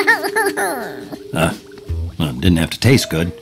Uh, well, didn't have to taste good.